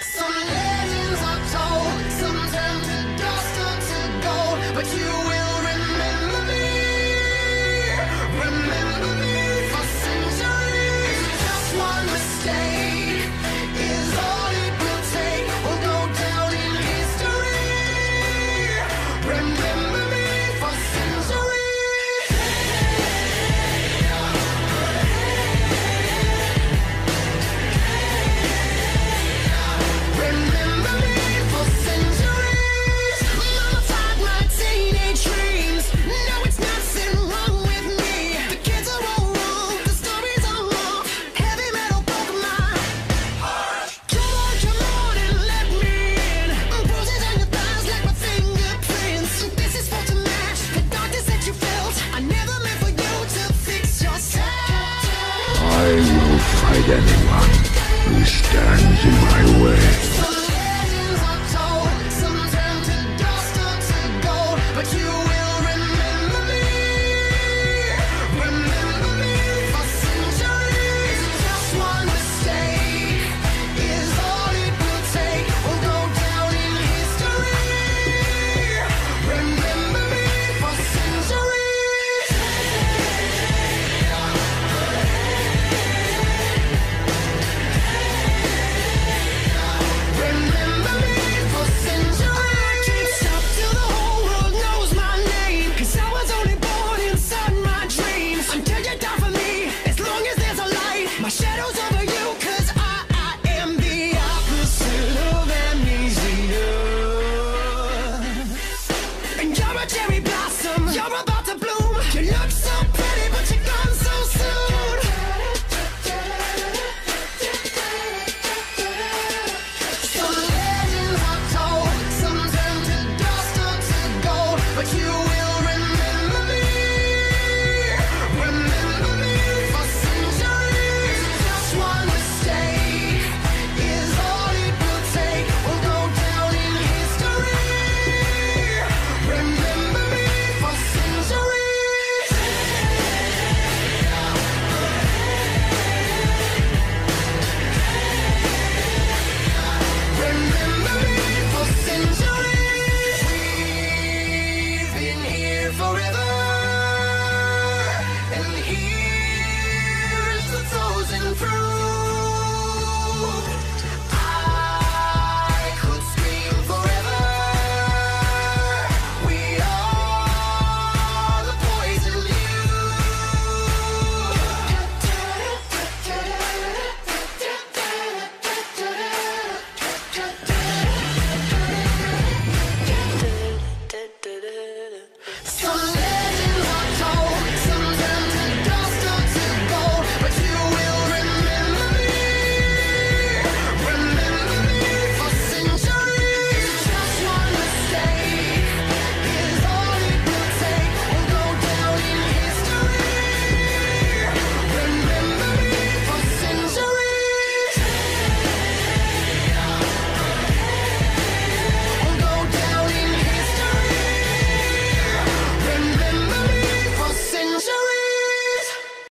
Some anyone who stands in my way.